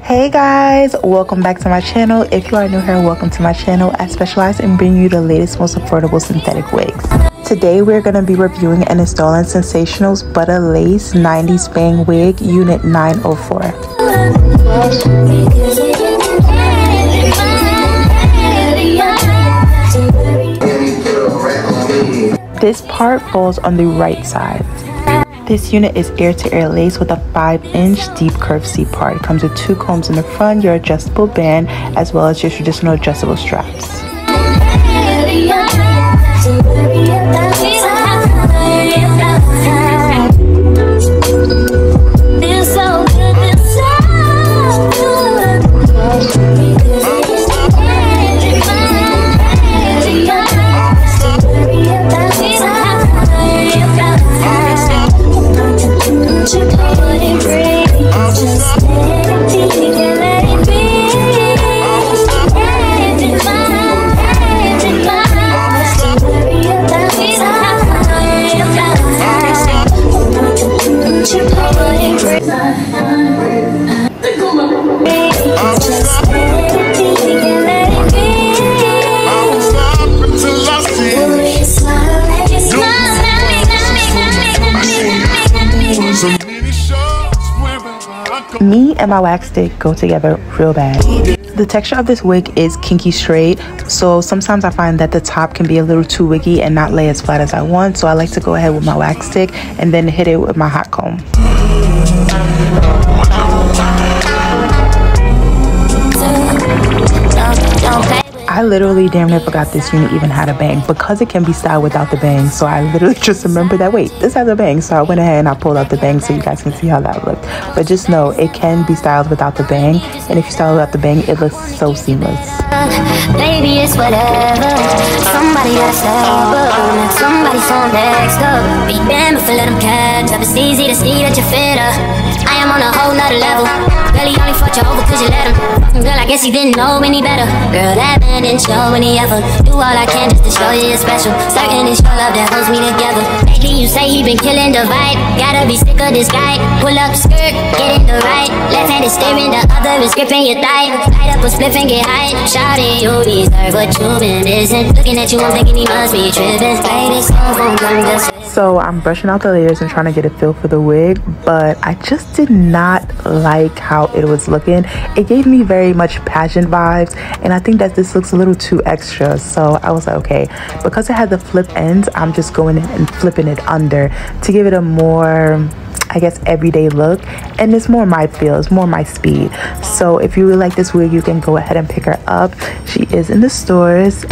Hey guys, welcome back to my channel. If you are new here, welcome to my channel. I specialize in bringing you the latest, most affordable synthetic wigs. Today we're going to be reviewing and installing Sensationnel's Butta Lace 90s Bang Wig Unit 904. This part falls on the right side. This unit is air-to-air -ear lace with a 5-inch deep curved C-part. It comes with two combs in the front, your adjustable band, as well as your traditional adjustable straps. Thank you. Me and my wax stick go together real bad. The texture of this wig is kinky straight, so sometimes I find that the top can be a little too wiggy and not lay as flat as I want, so I like to go ahead with my wax stick and then hit it with my hot comb. I literally damn near forgot this unit even had a bang because it can be styled without the bang. So I literally just remember that, wait, this has a bang. So I went ahead and I pulled out the bang so you guys can see how that looked. But just know it can be styled without the bang. And if you style without the bang, it looks so seamless. Baby, it's whatever. Somebody that's Somebody's on next up. Be damned if I let them catch up. It's easy to see that you're fitter. I am on a whole nother level. Really only fucked you over cause you let him. Girl, I guess he didn't know any better. Girl, that man didn't show any effort. Do all I can just to show you you're special. Certain it's your love that holds me together. Lately you say he been killing the vibe. Gotta be sick of this guy. Pull up skirt, get in the right Left hand is steering, the other is gripping your thigh. Light up a spliff and get high. Shout it, you deserve what you've been missing. Looking at you, I'm thinking he must be tripping. Song from so I'm brushing out the layers and trying to get a feel for the wig, but I just did not like how it was looking. It gave me very much pageant vibes, and I think that this looks a little too extra. So I was like, okay, because it had the flip ends, I'm just going and flipping it under to give it a more I guess everyday look. And it's more my feel it's more my speed. So if you really like this wig you can go ahead and pick her up. She is in the stores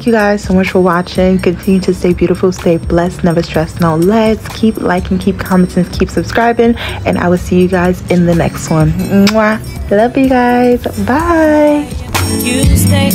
thank you guys so much for watching. Continue to stay beautiful stay blessed never stress. No let's keep liking keep commenting keep subscribing. And i will see you guys in the next one. Mwah. love you guys. Bye. You stay